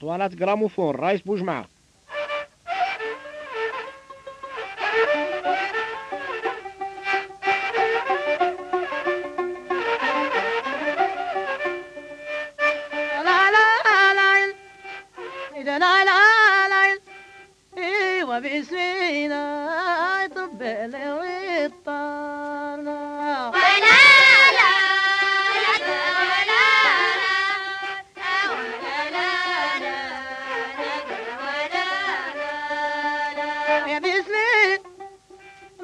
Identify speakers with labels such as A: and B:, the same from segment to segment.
A: اسطوانات جراموفون رايس بوجمعة
B: بسمينا طب الوطن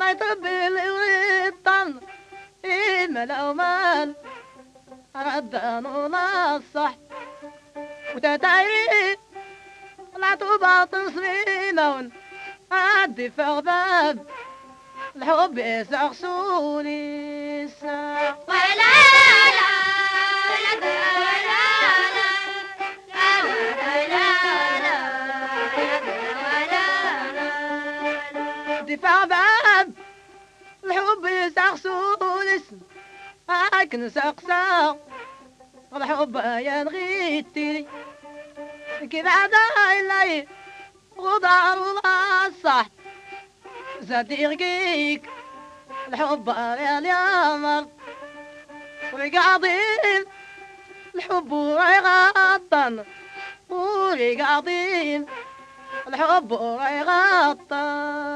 B: ما يطب الوطن إما مال ردانو نصح وتتعري لا تباطل صميمون عدي في غباب الحب يسغسوني الساق دفاع باب الحب يسغسون اسم لكن سقساق الحب ينغيتي كيف عدا إلي؟ غدار الصح صديقيك الحب يا اليمر. ورقاضين الحب يغطن ورقاضين الحب يغطن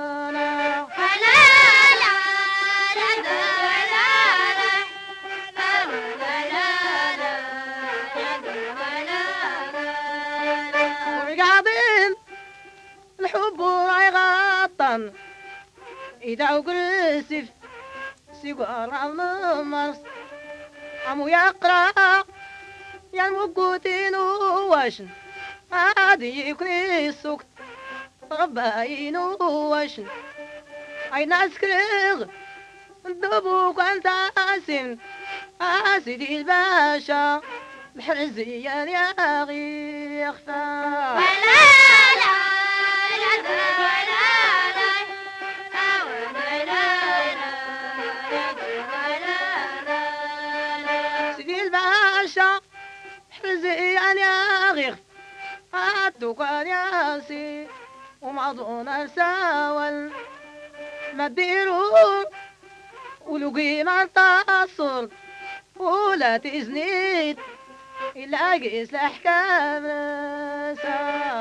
B: ورقاضين الحب يغطن إذا وقرسف سيقار الممرس عمو يقرأ يا المقوتين واشن هادي يكني السكت. رباين واشن عين أسكرغ؟ دبوك أنت أسن أسدي الباشا الحرزية يا غي يخفى سيدي الباشا حزيان يا غير يا سي ومعضون الساول ما تديرون ولقي ما تصل ولا تزنيت. إلا قيس الأحكام نسا